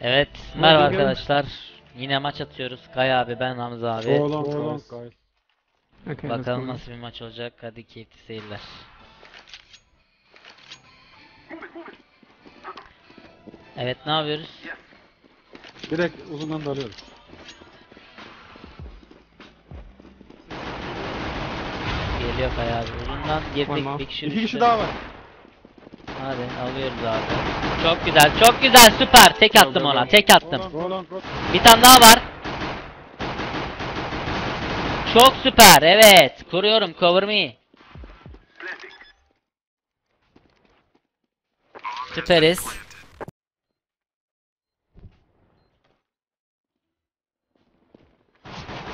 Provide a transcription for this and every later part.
Evet, merhaba Hadi gel. arkadaşlar. Yine maç atıyoruz. Kaya abi, ben Hamza abi. Go go. Okay, let's Bakalım go. nasıl bir maç olacak. Hadi keyifli seyirler. Evet, ne yapıyoruz? Direkt uzundan dalıyoruz. Geliyor Kaya abi. Uzundan girdik. Bir kişi İki düştü. kişi daha var. Hadi alıyoruz abi. Çok güzel, çok güzel, süper. Tek attım ona, tek Go attım. Bir tane daha var. Çok süper, evet. Kuruyorum, cover me. Süperiz.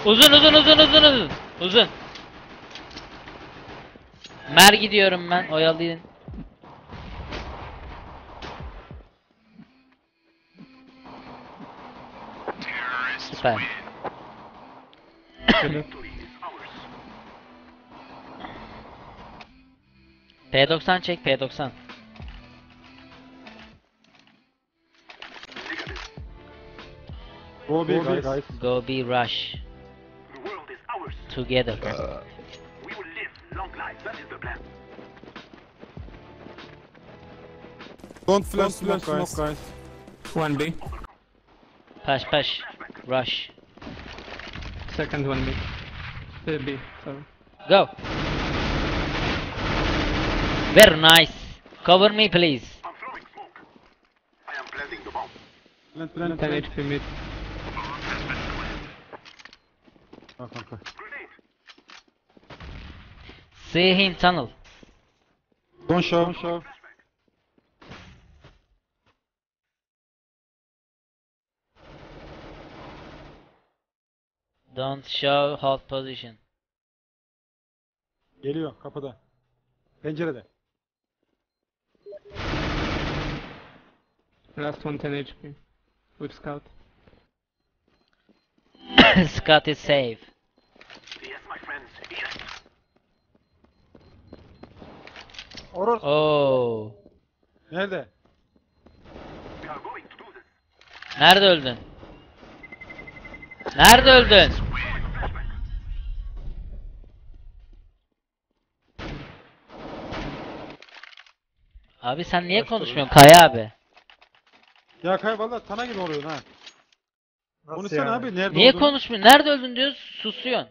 Uzun uzun uzun uzun uzun. Uzun. Mer gidiyorum ben. Oyalayın. Süper. P90 çek P90. Go big, guys. Go be rush. The world is ours. Together. We will live long lives. That is the plan. Don't flash smoke, guys. One B, Paş paş. Rush. second one B. Uh, B, sorry. Go. Very nice. Cover me please. I'm throwing smoke. I am planting the bomb. Let's plant, plant, 10 plant. HP mid. Ha, kanka. Grenade. See him tunnel. Don't show. Don't show. Don't show hold position. Geliyor kapıda. Pencerede. Last one 10 HP. With scout. Scott is safe. Yes, my friends. Yes. Oros. Oo. Nerede? We are going to do this. Nerede öldün? Nerede öldün? Abi sen niye Başka konuşmuyorsun Kaya abi? Ya kay valla tana gibi oluyorsun ha. Konuşsana abi nerede Niye olduğunu. konuşmuyorsun? Nerede öldün diyoruz, susuyorsun.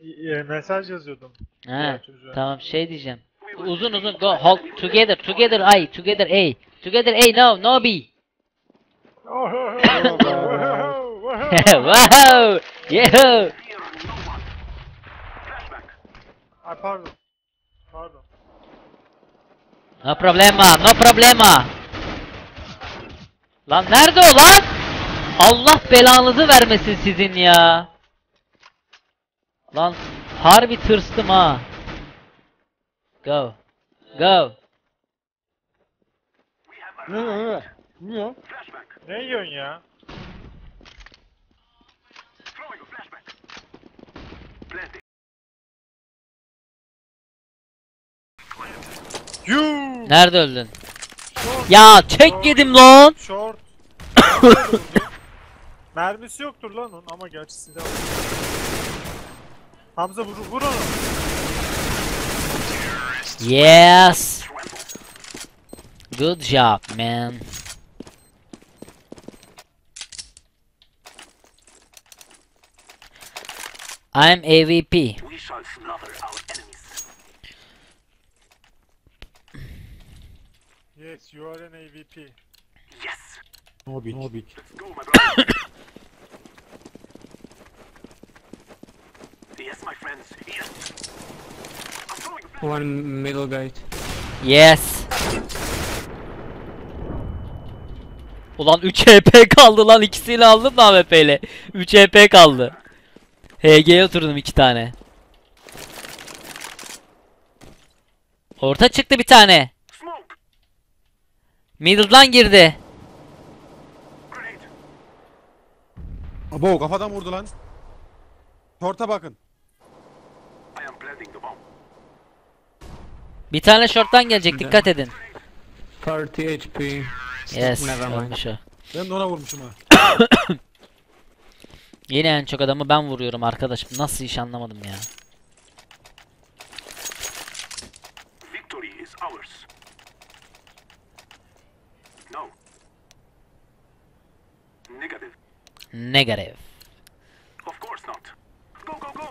E, mesaj yazıyordum. He, Ya çocuğa. tamam şey diyeceğim. Uzun uzun go hold together together A together A together A no no B. Oh, wow! Yeah! Ay. Pardon. No problema, no problema. Lan nerede o lan? Allah belanızı vermesin sizin ya. Lan harbi tırstım ha. Go. Go. Ne ne ne? Ne? Flashback. Ne yiyorsun ya? Yuu. Nerede öldün? Ya tek yedim lan. Short. Mermisi yoktur lan onun ama gerçi silah var. Hamza vur, vur onu. Yes. Good job, man. I'm AVP. We shall slaughter our enemies. Yes, you are an AVP. Yes. No big. No big. Let's go, my brother. yes, my friends. Yes. I'm throwing a. One middle gate. Yes. Ulan 3 HP kaldı lan ikisiyle aldım da AWP ile. 3 HP kaldı. HG'ye oturdum 2 tane. Orta çıktı bir tane. Middle'dan girdi. Abo kafadan vurdu lan. Torta bakın. Bir tane short'tan gelecek dikkat edin. 40 HP. Yes. Never mind. Ölmüş o. Ben de ona vurmuşum ha. Yine en çok adamı ben vuruyorum arkadaşım. Nasıl iş anlamadım ya. Victory is ours. No. Negative. Negative. Of course not. Go, go, go!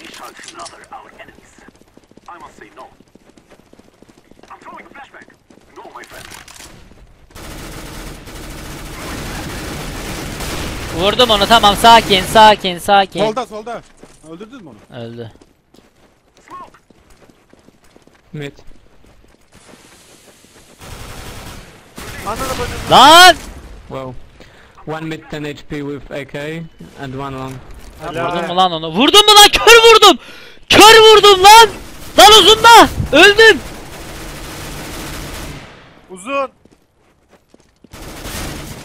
We shall slaughter our enemies. I must say no. I'm throwing a flashback. No, my friend. Vurdum onu tamam sakin sakin sakin. Solda solda. Öldürdün mü onu? Öldü. Mid. Ananı bacını. Lan! Wow. One mid 10 HP with AK and one long. Vurdum mu lan onu? Vurdum mu lan? Kör vurdum! Kör vurdum lan! Lan uzunda! Öldüm! Uzun.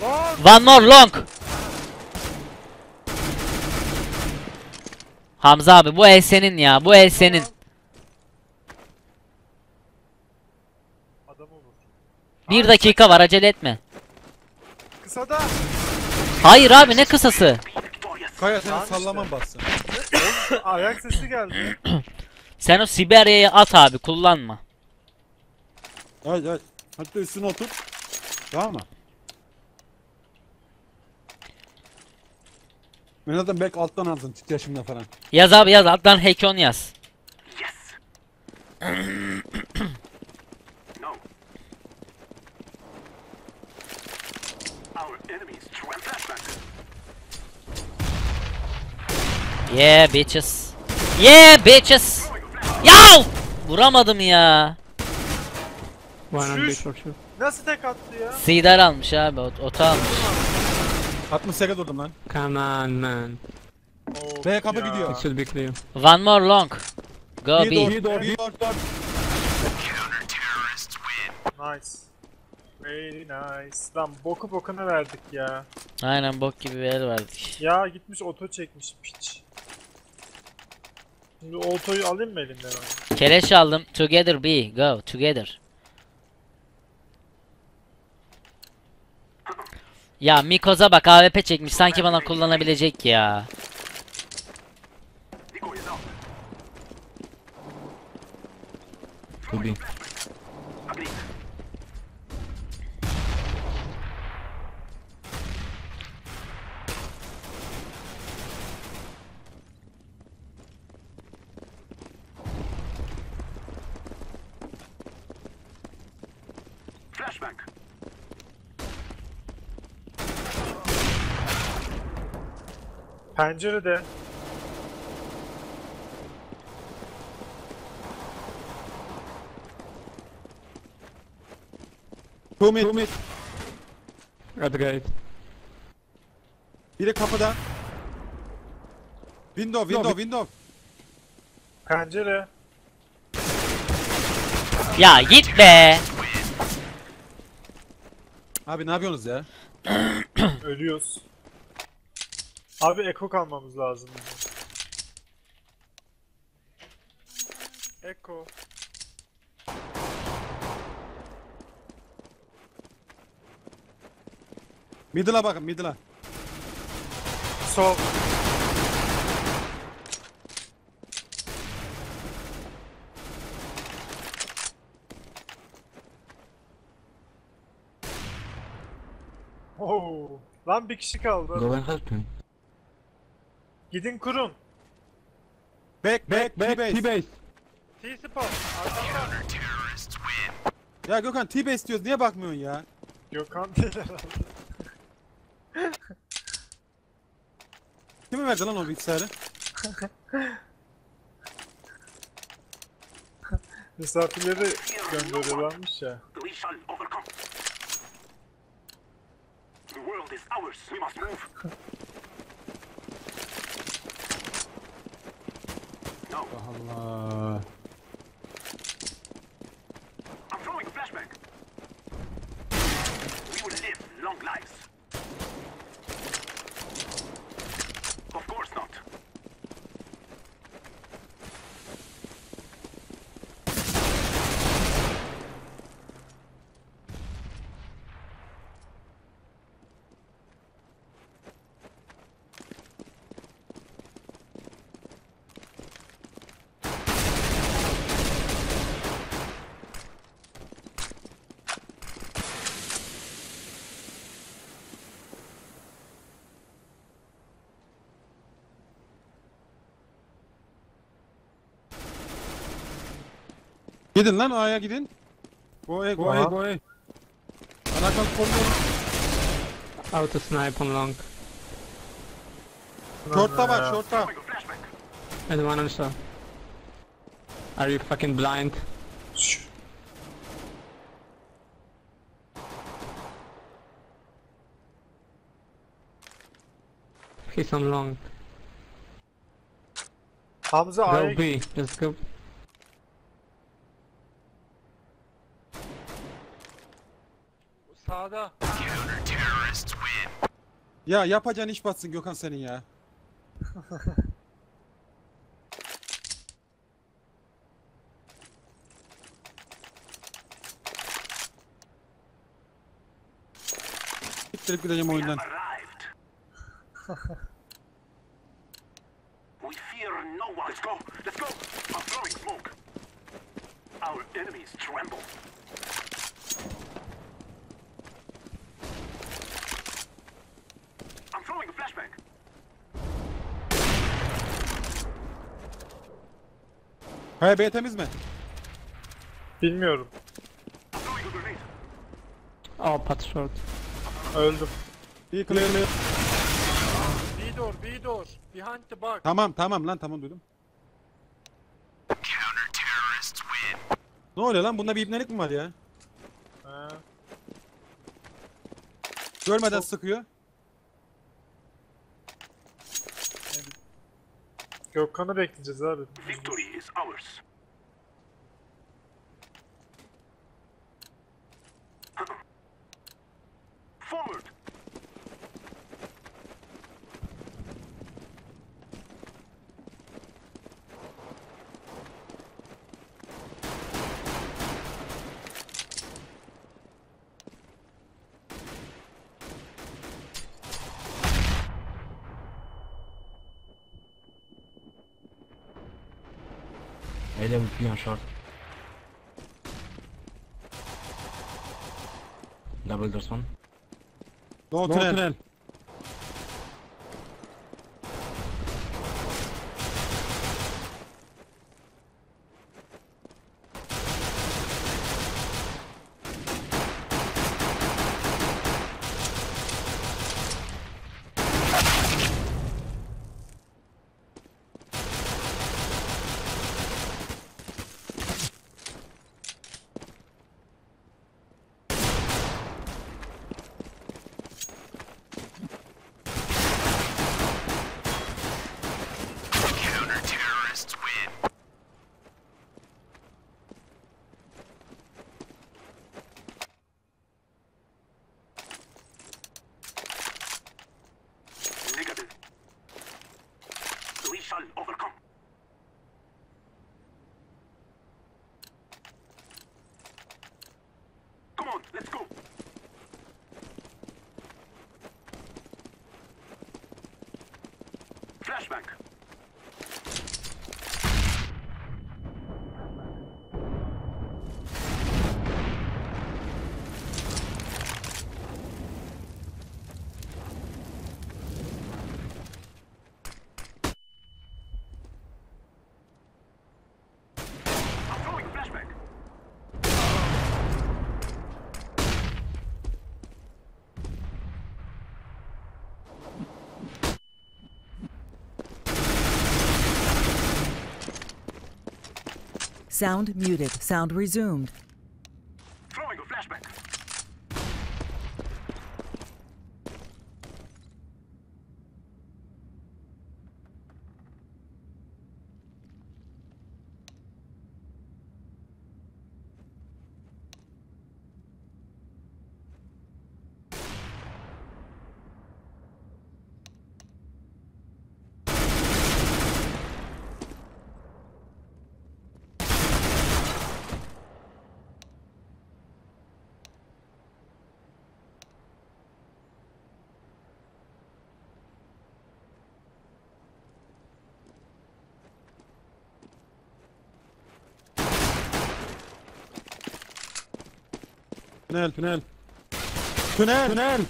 Lan. One more long. Hamza abi bu el senin ya. Bu el senin. Bir dakika var acele etme. Kısada. Hayır abi ne kısası? Kaya işte. sallaman bassın. Ayak sesi geldi. Sen o Siberya'yı at abi kullanma. Hadi hadi. Hatta üstüne otur. Tamam mı? Ben zaten belki alttan aldın titreşimle falan. Yaz abi yaz alttan Hekon yaz. Yes! no. Our enemies threw a flashback. Yeah bitches. Yeah bitches. Yav! Vuramadım ya. Şuş. Nasıl tek attı ya? Sidar almış abi ot otu almış. 68 vurdum lan. Come on man. Of B kapı ya. gidiyor. It should be clear. One more long. Go B. bir door, bir door, door. Nice. Very nice. Lan boku bokuna verdik ya. Aynen bok gibi bir el verdik. Ya gitmiş oto çekmiş piç. Şimdi o otoyu alayım mı elimden? Keleş aldım. Together B. Go. Together. Ya Mikoz'a bak AWP çekmiş. Sanki bana kullanabilecek ya. Nico Pencerede. Mid. At the gate. Biri kapıda. Window, window, window. Pencere. Ya git be. Abi ne yapıyorsunuz ya? Ölüyoruz. Abi eko kalmamız lazım. Eko. Middle'a bakın, middle'a. Sol. Oo. Lan bir kişi kaldı. Go and help him. Gidin kurun. Back, back, back, T-base. T-base. T-spawn. Arkamda. Ya Gökhan T-base diyoruz, niye bakmıyorsun ya? Gökhan değil herhalde. Kime verdi lan o bilgisayarı? Misafirleri gönderiyorlarmış ya. We shall overcome. The world is ours. We must move. Allah. I'm throwing a flashback. We will live long lives. Of course not. Gidin lan A'ya gidin. Go A, go A, go A. Ana kalk koruyorum. Auto snipe on long. Short'ta var, short'ta. And one on short. Are you fucking blind? He's on long. Hamza Go A'ya B. Let's go. Ya yapacağın iş batsın Gökhan senin ya. Siktirip gideceğim oyundan. Arrived. we fear no one. Let's go. Let's go. I'm throwing smoke. Our enemies tremble. I'm throwing a flashback. Kaya B temiz mi? Bilmiyorum. I'm throwing a grenade. Oh, pat short. Öldüm. İyi clear. B door, B door. Behind the bug. Tamam tamam lan tamam duydum. Ne oluyor lan? Bunda bir ibnelik mi var ya? Ha. Görmeden sıkıyor. Gökhan'ı bekleyeceğiz abi. Victory is ours. En short. Double doors one. No tünel. Negative. We shall overcome. Come on, let's go. Flashback. Sound muted. Sound resumed. Tünel tünel. Tünel. Tünel.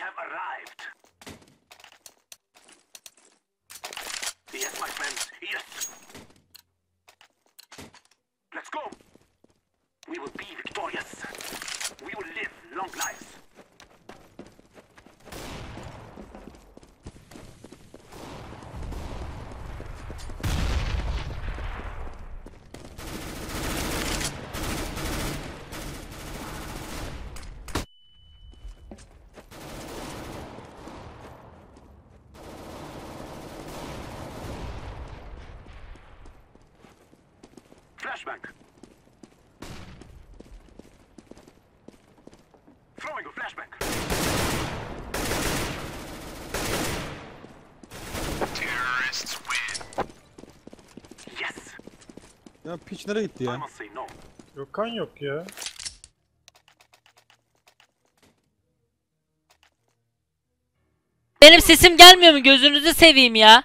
have arrived. Yes, my friends, yes. Let's go. We will be victorious. We will live long lives. Flashback. Throwing a flashback. Terrorists win. Yes. Nereye gitti ya? no. Gökhan yok ya. Benim sesim gelmiyor mu? Gözünüzü seveyim ya.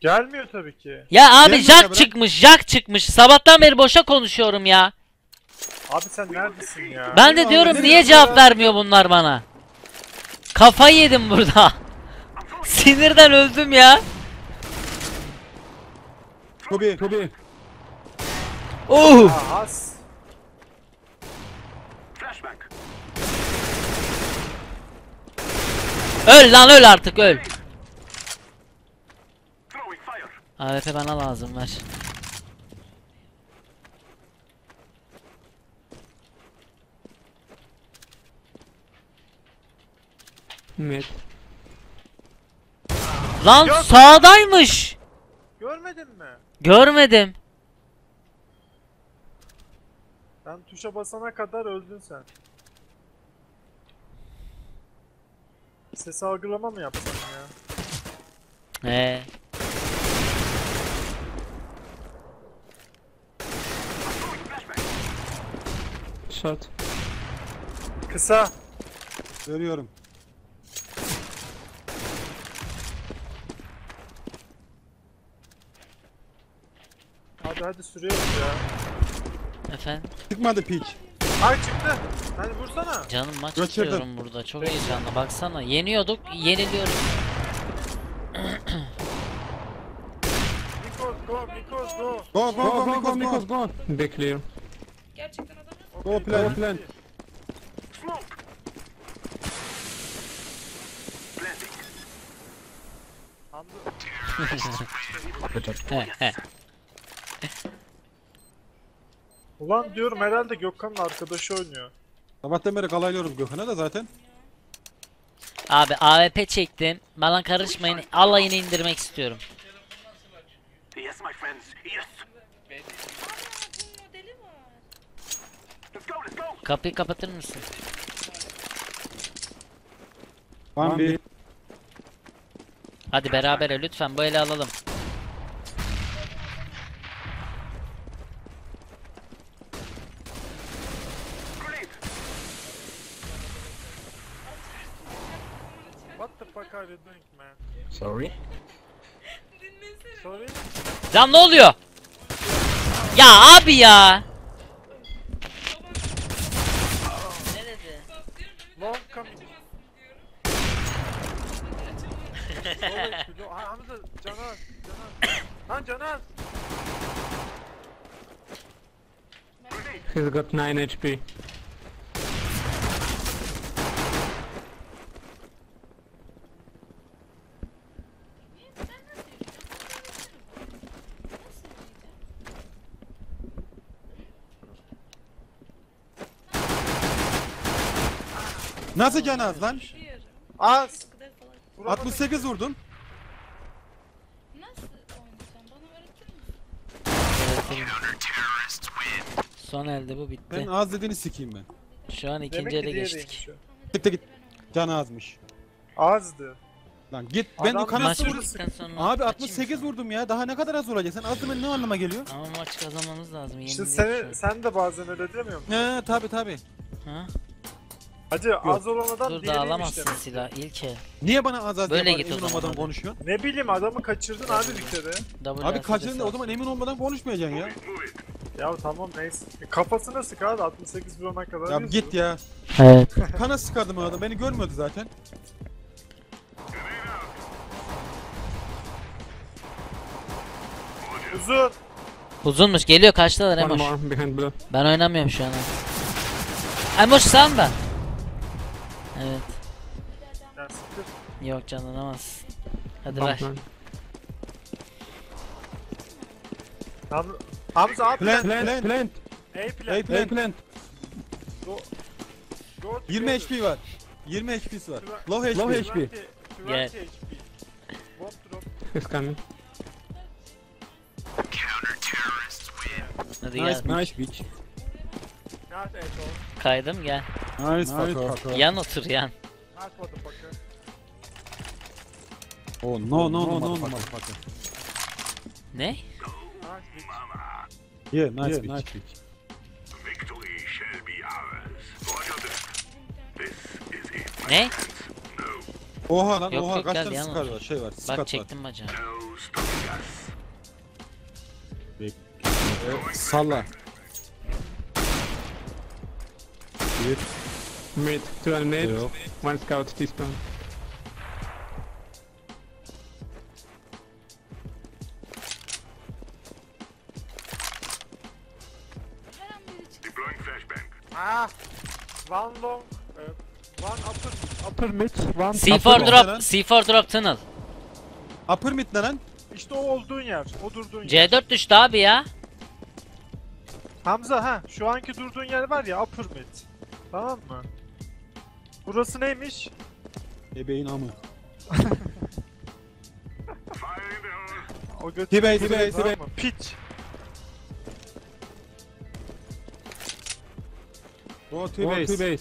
Gelmiyor tabii ki. Ya abi Gelmiyor Jack ya, bırak. çıkmış, Jack çıkmış. Sabahtan beri boşa konuşuyorum ya. Abi sen neredesin ya? Ben de diyorum niye cevap vermiyor bunlar bana? Kafayı yedim burada. Sinirden öldüm ya. Kobe. Kobe. Oh. Has. Öl lan öl artık öl. Throwing fire. AWP bana lazım ver. Mid. Lan Yok. sağdaymış. Görmedin mi? Görmedim. Ben tuşa basana kadar öldün sen. Ses algılama mı yapsam ya? Ee. Shot. Kısa. Görüyorum. Hadi hadi sürüyoruz ya. Efendim Çıkmadı piç. Ay çıktı. Hadi vursana. canım maç Kaçırdım. istiyorum burada. Çok heyecanlı baksana. Yeniyorduk, yeniliyoruz. Nikos go, Nikos go. Go go go go go go. go. Be clear. Go plan. plan. Smoke. Planting. Hamdi. He he. Ulan diyorum herhalde Gökhan'ın arkadaşı oynuyor. Sabahtan beri kalaylıyoruz Gökhan'a da zaten. Abi AWP çektim. Bana karışmayın. Alayını indirmek istiyorum. Yes, my friends, yes. Kapıyı kapatır mısın? One bir. Hadi beraber lütfen bu eli alalım. Grenade. What the fuck are you doing man? Sorry. Sorry. Can ne oluyor? Ya abi ya. Long coming. Ha, Hamza. Lan. He's got 9 HP. Nasıl canaz lan? Az. Vuramadım. 68 vurdum. Nasıl oynayacağım? Bana öğretir misin? Son elde bu bitti. Ben az dediğini sikeyim ben. Şu an ikinci ki ele geçtik. Git de git. Can azmış. Azdı. Lan git. Ben Adam o Maç Nasıl vurdum. bittikten sonra Abi açayım 68 sana. vurdum ya. Daha ne kadar az olacak? Sen az demen ne anlama geliyor? Ama maç kazanmamız lazım. İşte yenileceğiz şu seni, an. sen de bazen öyle demiyor musun? He tabi tabi. Ha? Hacı az olan adam Dur da delirmiş alamazsın demek. silah ilke. Niye bana az az Böyle diye bana git emin olmadan konuşuyorsun? Ne bileyim adamı kaçırdın abi bir kere. W Abi kaçırdın o zaman emin olmadan konuşmayacaksın ya. Ya tamam neyse. E, Kafasına sık 68 milyona kadar. Ya git ya. Evet. Kana sıkardım adam beni görmüyordu zaten. Uzun. Uzunmuş geliyor kaçtılar One Emoş. Ben oynamıyorum şu an. Emoş sen ben. Evet. Ya siktir. Yok canlanamaz. Hadi ver. man. Hamza, Hamza at Plant, plant. plant, Plant. A A plant. plant, plant. Go. Go 20 together. HP var. 20 HP'si var. Low HP. Low 20 HP. 20 Gel. HP. Bomb drop. He's coming. Hadi gel. nice bitch. At all. Kaydım gel. Nice, fucker. Yan otur yan. Oh no no no no motherfucker. Ne? Nice bitch. Yeah, nice bitch. Victory shall be ours. Roger that. This is it. Ne? Oha lan Yok, oha yok, kaç tane skar var şey var skat Bak çektim bacağı. No stopping us. Ee, salla. Bir. Mid. Two on mid. Yok. One scout T-spawn. Deploying flashbang. Ah. One long. uh, one upper. Upper mid. One C4 Upper drop, lan. C4 drop tunnel. Upper mid ne lan? İşte o olduğun yer. O durduğun yer. C4 düştü abi ya. Hamza ha şu anki durduğun yer var ya upper mid. Tamam mı? Burası neymiş? Ebeğin amı. O götü. T-base, T-base. mı? Pitch. Go to base.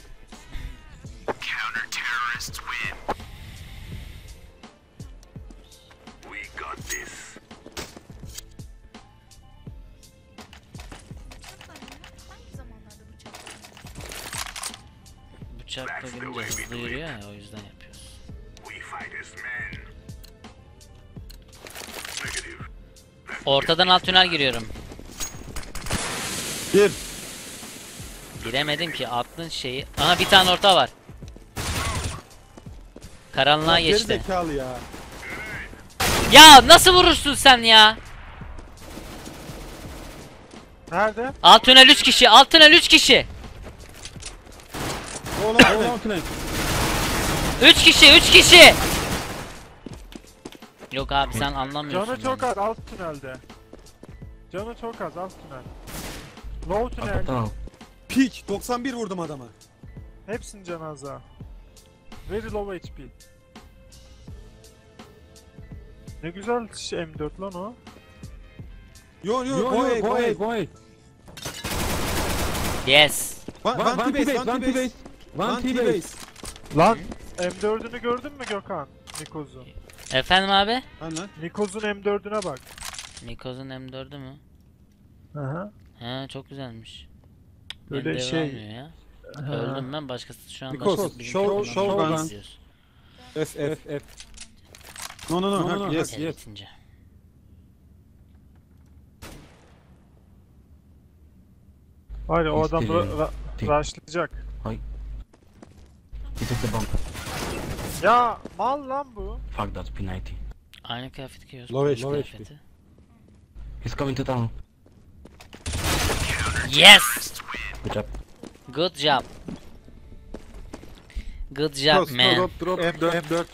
Ortadan alt tünel giriyorum. Bir. Giremedim ki attın şeyi. Aha bir tane orta var. Karanlığa Geri geçti. zekalı ya. Ya nasıl vurursun sen ya? Nerede? Alt tünel 3 kişi, alt tünel 3 kişi. Oğlum plant. 3 kişi, 3 kişi. Yok abi sen anlamıyorsun. Canı çok az alt tünelde. Canı çok az alt tünel. Low tünel. Peak 91 vurdum adama. Hepsinin canı az ha. Very low HP. Ne güzel şey M4 lan o. Yo yo Yo, go yo, away go go away, go away. Yes. One, One, one one T-base, one. T-base. One T-base. Lan M4'ünü gördün mü Gökhan? Nikoz'un. Efendim abi? Lan lan. Nikoz'un M4'üne bak. Nikoz'un M4'ü mü? Aha. He çok güzelmiş. Böyle Beni şey- ya. Öldüm ben başkası şu an Nikos, başkası show- show guns. F F F. No no no. No, no, yes yes. bitince. Ya o adam rushlayacak. He took the bomb. Ya mal lan bu. Fuck that, P90. Aynı kıyafet giyiyoruz. Low HP. kıyafeti. He's coming to tunnel. Yes! Good job. Good job. Good job Cross, man. Drop drop F4 F4.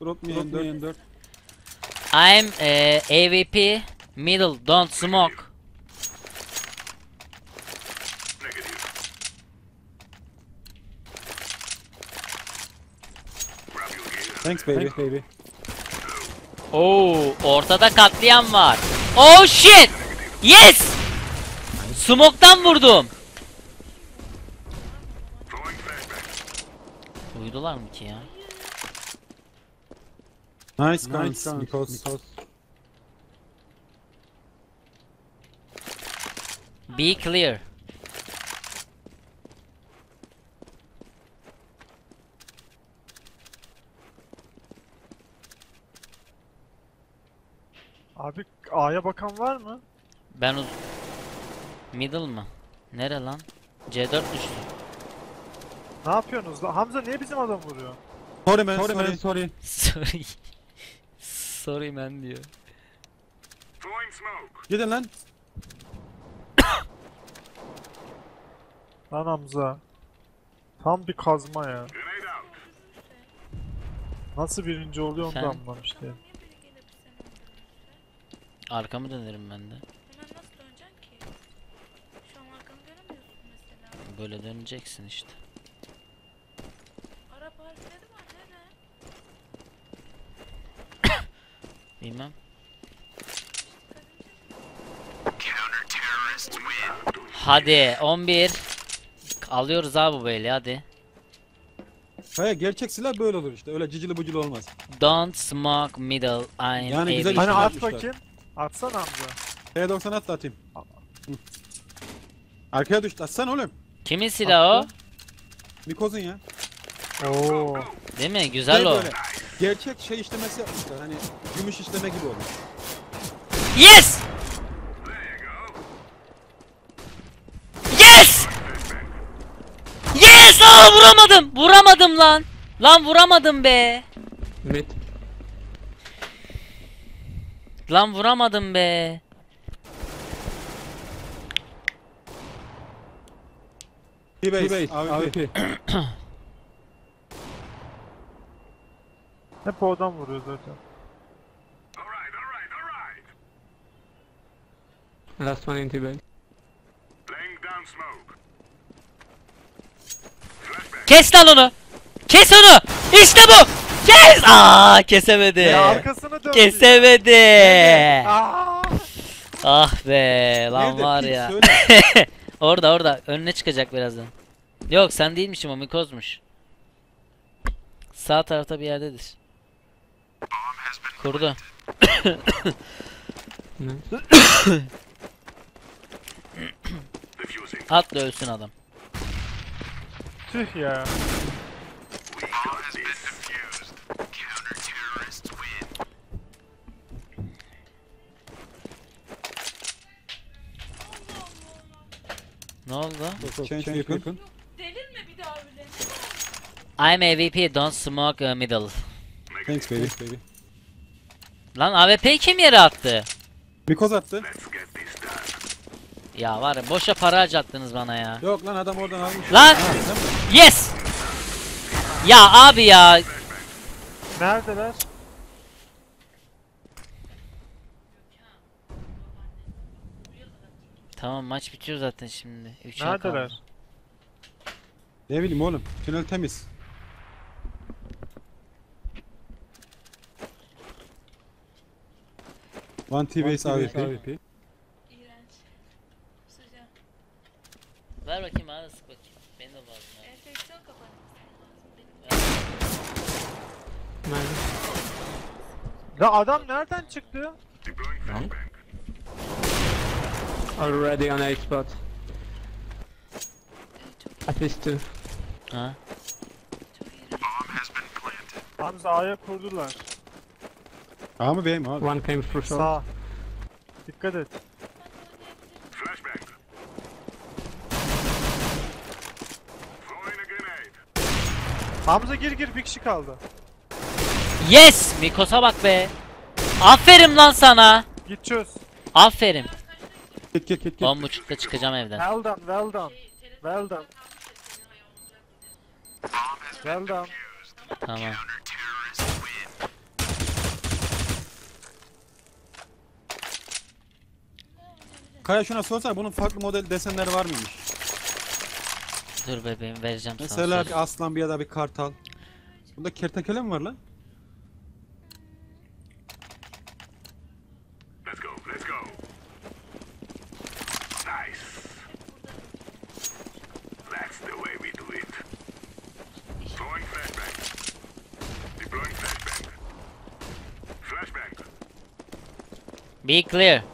Drop me M4. I'm uh, AVP middle don't smoke. Negative. Grab your gear. Thanks baby. Thanks baby. Oo, ortada katliam var. Oh shit! Yes! Smoke'tan vurdum. Uyudular mı ki ya? Nice guns. Nikos. Be clear. Abi A'ya bakan var mı? Ben uz... Middle mı? Nere lan? C4 düştü. Ne yapıyorsunuz lan? Hamza niye bizim adam vuruyor? Sorry man Sorry man, sorry. sorry. Sorry. Sorry man diyor. Gidin lan. Lan Hamza. Tam bir kazma ya. Nasıl birinci oluyor onu Sen- da anlamış değilim. Niye biri gelip seni öldürürse? Arkamı dönerim ben de. Hemen nasıl döneceksin ki? Şu an arkanı göremiyorsun mesela. Böyle döneceksin işte. Arap harfleri var nere? Bilmem. Hadi 11. Alıyoruz abi beyli hadi. Kaya gerçek silah böyle olur işte. Öyle cicili bucili olmaz. Don't smoke middle. I'm Yani güzel. Hani at bakayım. Atsana Hamza. P90 at da atayım. Hı. Arkaya düştü. Atsana oğlum. Kimin silahı o? Mikoz'un ya. Oo. Değil mi? Güzel Şey o. böyle, Gerçek şey işlemesi yapmışlar. Hani gümüş işleme gibi olur. Yes! Yes! Yes! Aa vuramadım. Vuramadım lan. Lan vuramadım be. Mid. Lan vuramadım be. T-Base. AWP. Hep o adam vuruyor zaten. Last one in T-base. Kes lan onu. Kes onu. İşte bu. Kes. Aa kesemedi. Ya arkasını döndü. Kesemedi. Aa! Ah be lan Nerede? var Pil, ya. orada orada önüne çıkacak birazdan. Yok sen değilmişsin o Mikoz'muş. Sağ tarafta bir yerdedir. Kurdu. At da ölsün adam. Tüh ya. Ne oldu? Change weapon. Delirme bir daha öyle. I'm AVP don't smoke uh, middle. Thanks baby. baby. Lan AWP'yi kim yere attı? Mikoz attı. Let's get this done. Ya var ya boşa para harcattınız bana ya. Yok lan adam oradan almış. Lan! Yes! Ya abi ya. Neredeler? Tamam maç bitiyor zaten şimdi. Üç Neredeler? Ne bileyim oğlum. Tünel temiz. One T-Base AWP. İğrenç. Sıcak. Ver bakayım bana da sık bakayım. Beni de ya. Enfeksiyon lazım. Nice. Ya adam nereden çıktı? Flashbang. Already on A spot. At least two. Ha? Hamza A'ya kurdular. A mı B mi abi? One came through short. Sağ. Dikkat et. Hamza gir gir bir kişi kaldı. Yes! Mikos'a bak be. Aferin lan sana. Git çöz. Aferin. Git git git git. On buçukta çıkacağım evden. Well done, well done. Well done. Well done. Tamam. Kaya şuna sorsana bunun farklı model desenleri var mıymış? Dur bebeğim vereceğim sana. Mesela söz. bir aslan bir ya da bir kartal. Bunda kertenkele mi var lan? Let's go, let's go. Nice. That's the way we do it. Throwing flashbang. Deploying flashbang. Flashbang. Be clear.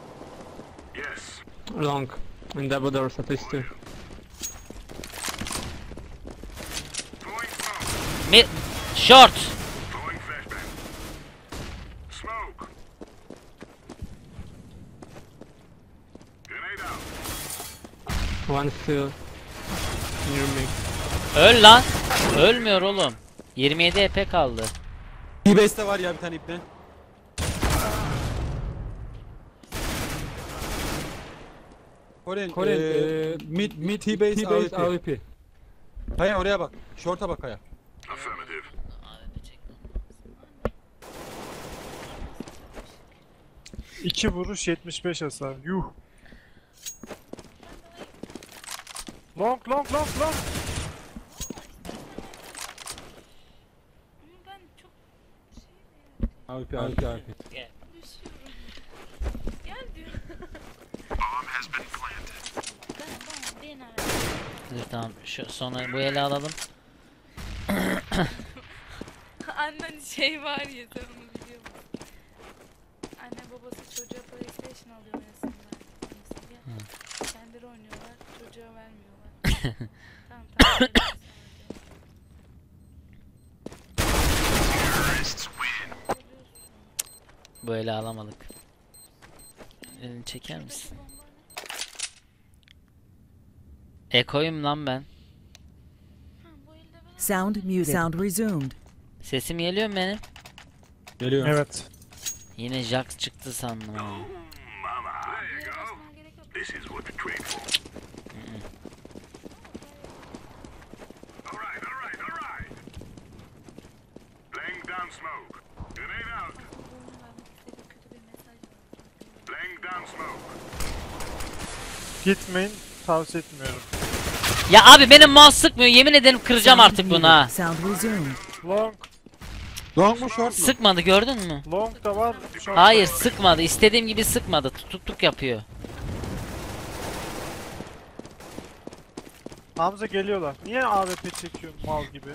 Yes. Long. In double doors at least two. Throwing smoke. Mi short. Smoke. One still near me. Öl lan. Ölmüyor oğlum. 27 EP kaldı. T-Base'de var ya bir tane ipne. Koren, Koren, eee, mid, mid, T-base T-base, AWP. AWP. Kaya oraya bak. Short'a bak Kaya. Affirmative. İki vuruş 75 hasar. Yuh. Long long long long. Şey AWP, AWP, AWP. Gel diyor. Ben bana beni ara. Dur tamam şu sonra bu ele alalım. Annen şey var ya sen onu biliyor musun? Anne babası çocuğa PlayStation alıyor mesela. Mesela. Kendileri oynuyorlar, çocuğa vermiyorlar. tamam tamam. ele alamadık. Elini çeker misin? Ekoyum lan ben. Ha, bu elde ben Sound muted. Sound resumed. Sesim geliyor mu benim? Geliyor. Evet. Yine Jax çıktı sandım smoke. Gitmeyin. Tavsiye etmiyorum. Ya abi benim mouse sıkmıyor yemin ederim kıracağım artık bunu ha. Long. Long mu short mu? Sıkmadı gördün mü? Long da var. short da Hayır var. sıkmadı istediğim gibi sıkmadı tutukluk yapıyor. Hamza geliyorlar. Niye AWP çekiyorsun mal gibi?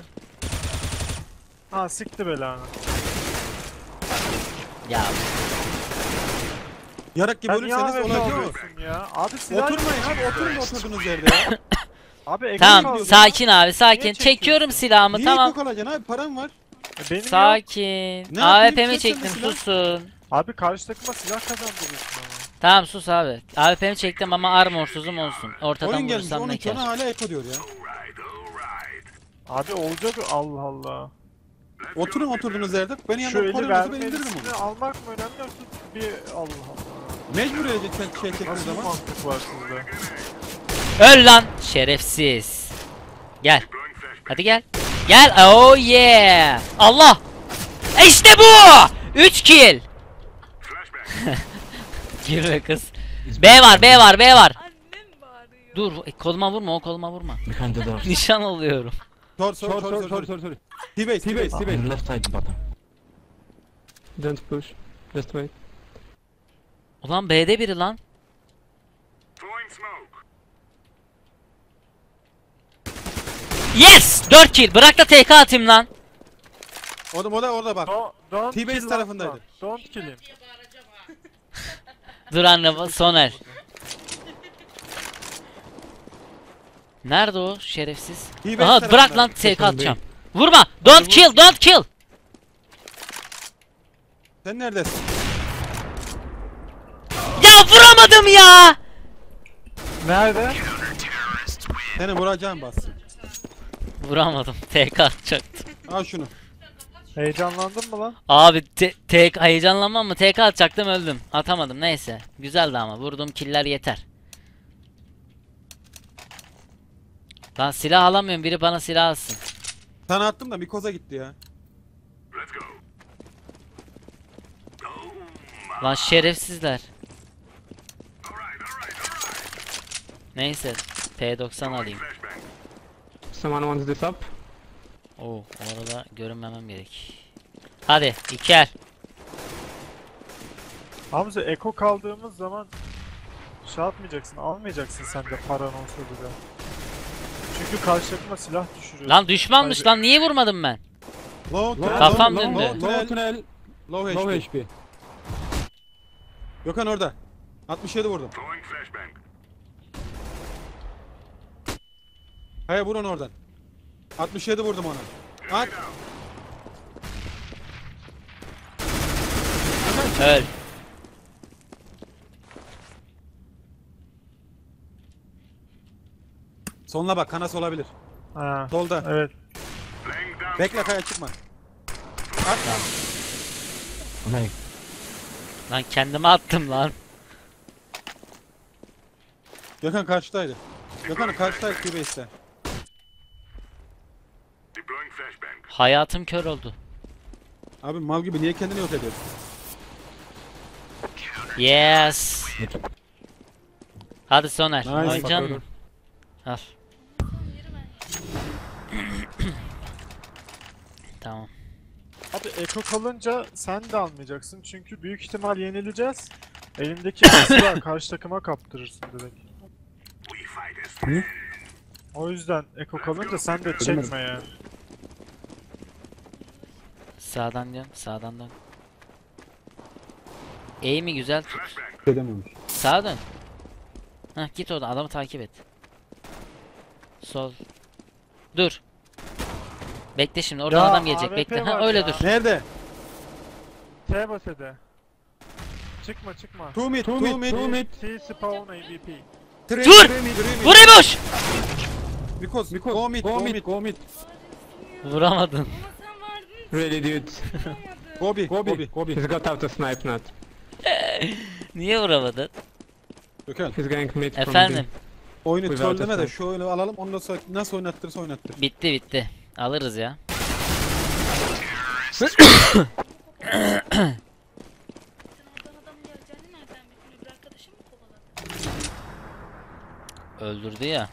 Ha sikti belanı. Ya Yarak gibi Sen niye ölürseniz AWP olabilir. alıyorsun ya? Abi silah... Oturmayın abi oturun da oturduğunuz yerde ya. Abi tamam alıyor. sakin abi sakin. Çekiyorum silahımı Niye tamam. alacaksın abi param var. E, Benim yok. Sakin. Ne AWP'mi çektim de susun. Abi karşı takıma silah kazandırıyorsun ama. Tamam sus abi. AWP'mi çektim ama armorsuzum olsun. Ortadan Oyun gelmiş vurursam ne kar. hala eko diyor ya. Abi olacak Allah Allah. Oturun oturduğunuz yerde. Beni Şu yanımda eli paranızı ben indiririm vermelisini onu. almak mı önemli yoksa bir Allah Allah. Mecbur edecek sen şey çektiğin Nasıl bir zaman. mantık var sizde? Öl lan şerefsiz. Gel. Hadi gel. Gel. Oh yeah. Allah. İşte bu. 3 kill. Girme kız. B var, B var, B var. Annem bağırıyor. Dur, e, koluma vurma, o koluma vurma. Nişan oluyorum. Sor sor sor sor. short, short. T-base T-base, T-base. Left side bottom. Don't push. Just wait. Ulan B'de biri lan. Throwing smoke. Yes! 4 kill. Bırak da TK atayım lan. O da, o da orada bak. Don't, don't T-base kill tarafındaydı. lan. Don't kill him. Dur anne, Soner. Nerede o şerefsiz? T-base Aha bırak lan TK atacağım. Vurma. Don't kill, don't kill. Sen neredesin? Ya vuramadım ya. Nerede? Seni vuracağım bas. Vuramadım. TK atacaktım. Al şunu. Heyecanlandın mı lan? Abi te TK heyecanlanmam mı? TK atacaktım öldüm. Atamadım neyse. Güzeldi ama vurduğum killer yeter. Lan silah alamıyorum. Biri bana silah alsın. Sana attım da Mikoz'a gitti ya. Let's go. Lan şerefsizler. Neyse. P90 alayım. Someone wants this up? Oo, orada görünmemem gerek. Hadi iki el. Hamza eko kaldığımız zaman şey yapmayacaksın, almayacaksın sen de paran olsa bile. Çünkü karşı takıma silah düşürüyor. Lan düşmanmış Haydi. lan niye vurmadım ben? Low, Low- Kafam low- döndü. Low, low tunnel, Low. HP. Gökhan orada. 67 vurdum. Throwing flashbang. Hayır vur onu oradan. 67 vurdum ona. At. Öl. Sonuna bak kanas olabilir. Ha, Solda. evet. Bekle kaya çıkma. At. Like, Lan kendime attım lan. Gökhan karşıdaydı. Gökhan karşıdaydı Q-Base'de. Hayatım kör oldu. Abi mal gibi niye kendini yok ediyorsun? Yes. Hadi Soner. Nice. Oynayacaksın mı? Al. Tamam yürü ben. Tamam. Abi Eko kalınca sen de almayacaksın çünkü büyük ihtimal yenileceğiz. Elindeki silahı karşı takıma kaptırırsın direkt. One. O yüzden Eko kalınca sen de çekme yani. Sağdan dön. Sağdan dön. Eğimi güzel tut. Edememiş. Sağa dön. Hah git oradan adamı takip et. Sol. Dur. Bekle şimdi oradan Ya, adam gelecek. AWP Bekle. Ha var öyle ya. dur. Nerede? T bas Ede. Çıkma çıkma. Two mid, two mid, two mid. T spawn AVP. Three Dur! three mid, three mid. Vur Eboş! Because, go mid, go mid, go mid. Vuramadın. Really, dude. Gobi, Gobi, Gobi. He's got out of snipe not. Niye vuramadın? Gökhan, He's going mid from Efendim. oyunu Without trolleme de a şu oyunu alalım ondan sonra nasıl oynattırırsa oynattır. Bitti bitti. Alırız ya. Sen oradan adamın geleceğini nereden bildin? Öbür arkadaşın mı kovaladı? Öldürdü ya.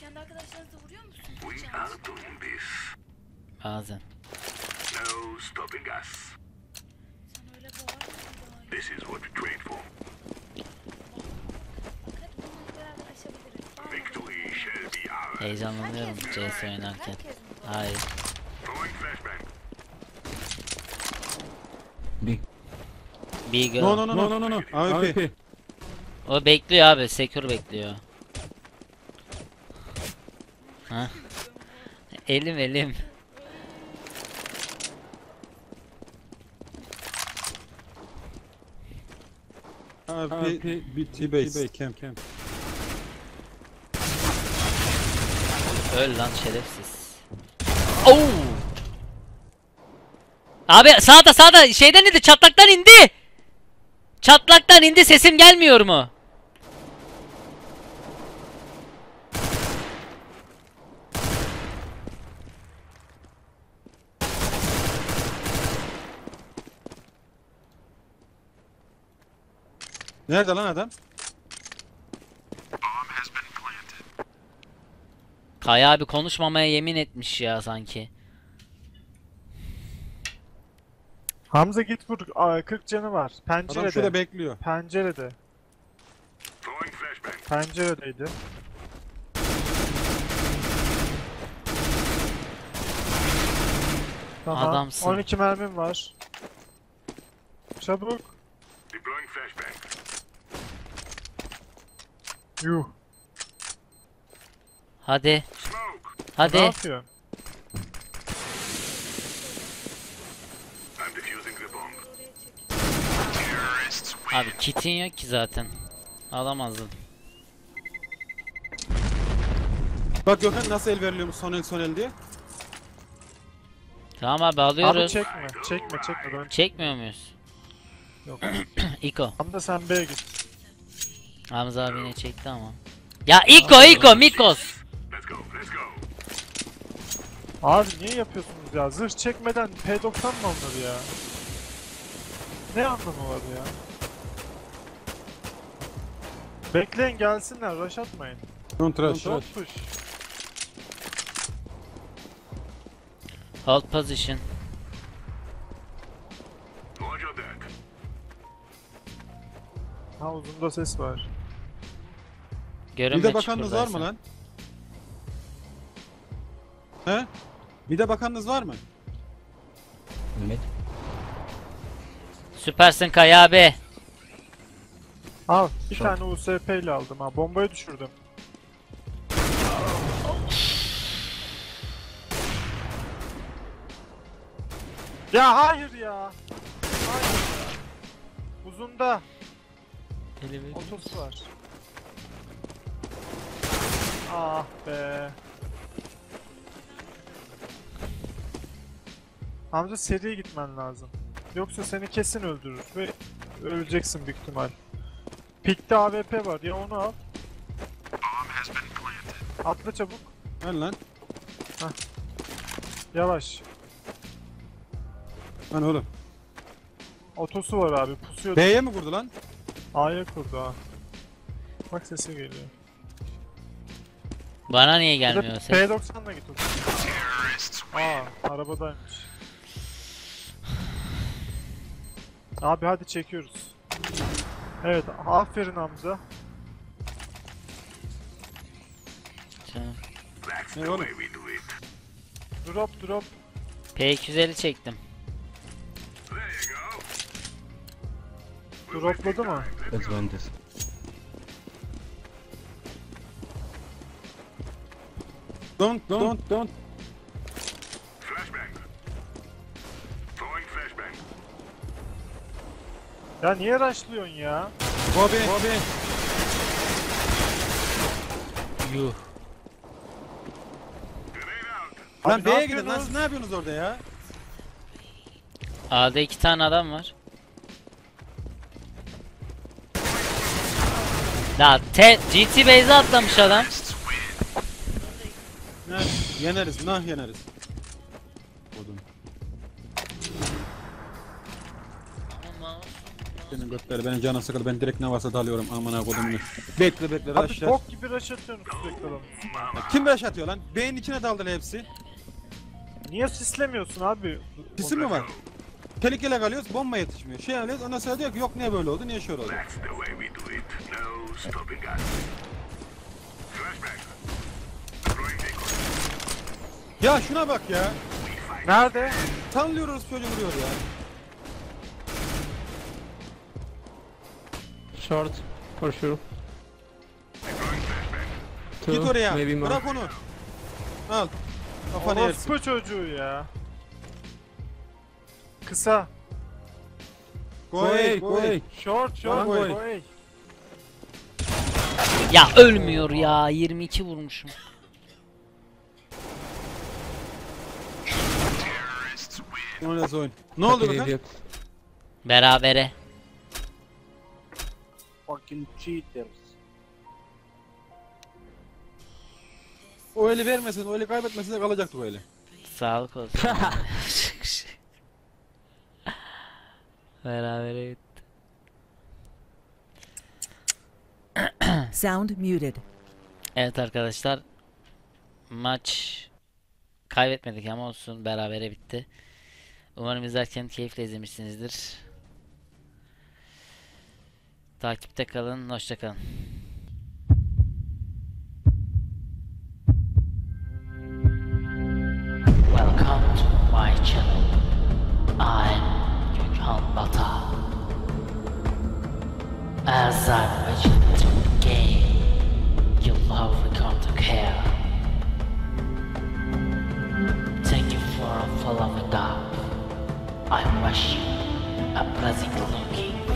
Kendi arkadaşlarınızı vuruyor musunuz? We Hiç are yanlış. doing this. Bazen. No stopping us. This is what we trained for. Victory shall be ours. Heyecanlanıyorum CS oynarken. Hayır. Throwing flashbang. B. Bir go. No no no no no no no. AWP. O bekliyor abi. Secure bekliyor. Ha? Elim elim. AWP, T-Base, camp, camp. Öl lan şerefsiz. Oo! Abi sağda sağda şeyden indi çatlaktan indi. Çatlaktan indi sesim gelmiyor mu? Nerede lan adam? Kaya abi konuşmamaya yemin etmiş ya sanki. Hamza git vur. Aa, 40 canı var. Adam şurada Pencerede. bekliyor. Pencerede. Penceredeydi. Tamam. Adamsın. 12 mermim var. Çabuk. Deploying flashbang. Yuh. Hadi. Ne Hadi. yapıyor? I'm defusing the bomb. Abi kitin yok ki zaten. Alamazdın. Bak Gökhan nasıl el veriliyormuş son el son el diye. Tamam abi Abi alıyoruz. çekme. Çekme çekme. Dön. Çekmiyor muyuz? Yok. İko. Hamza sen B'ye git. Hamza abi yine çekti ama. Ya İko İko Mikos. Let's go. Let's go. Abi niye yapıyorsunuz ya? Zırh çekmeden P90 mı alınır ya? Ne anlamı var ya? Bekleyin gelsinler, rush atmayın. Don't rush. Don't push. Hold position. Ha uzunda ses var. Görünme Bir de bakanınız var mı lan? He? Bir de bakanınız var mı? Mid. Süpersin Kaya abi. Al bir Çok. tane USP ile aldım ha. Bombayı düşürdüm. Ya hayır ya. Hayır. Uzunda otosu var. Ah be. Hamza seriye gitmen lazım. Yoksa seni kesin öldürür ve öleceksin büyük ihtimal. Pikte AWP var ya onu al. Atla çabuk. Lan lan. Yavaş. Lan oğlum. Otosu var abi pusuyor. B'ye mi kurdu lan? A'ya kurdu ha. Bak sesi geliyor. Bana niye gelmiyor ses? P90'la git otur. Aa arabadaymış. Abi hadi çekiyoruz. Evet aferin Hamza. Tamam. Ne oğlum? Drop drop. P250 çektim. Dropladı mı? Win Don't, don't, don't. Flashbang. Throwing flashbang. Ya niye rushlıyorsun ya? Bobby. Bobby. Yuh. Lan B'ye gidin lan siz ne yapıyorsunuz orada ya? A'da iki tane adam var. Ya te GT base'e atlamış adam. Ne? Yeneriz, nah yeneriz. Odun. Senin götleri benim canım sıkıldı ben direkt ne varsa dalıyorum amına kodumunu. Bekle bekle Abi aşağı. bok gibi rush atıyorsun sürekli adamın üstüne. Kim rush atıyor lan? B'nin içine daldılar hepsi. Niye sislemiyorsun abi? Pisi mi var? Tehlikeli kalıyoruz bomba yetişmiyor. Şey alıyoruz ondan sonra diyor ki yok niye böyle oldu niye şöyle oldu. That's the way we do it. No stopping us. Flashbang. Throwing decoy. Ya şuna bak ya. Nerede? Tanlıyoruz çocuğu vuruyor ya. Short, for sure. Two, Git oraya. maybe more. Bırak onu. Al. Kafanı yersin. Orospu çocuğu ya. Kısa. Go away, go away. Short short. Go away. Go away. Ya ölmüyor ya 22 vurmuşum. Ne oluyor oyun? Ne oldu Fucking bakalım? idiot. Berabere. O eli vermesin, o eli kaybetmese de kalacaktı o eli. Sağlık olsun. Berabere gitti. Sound muted. Evet arkadaşlar. Maç kaybetmedik ama olsun berabere bitti. Umarım izlerken keyifle izlemişsinizdir. Takipte kalın, hoşça kalın. Welcome to my. I'm. As I mentioned in the game, your love will come to care. Thank you for following up. I wish you a pleasant looking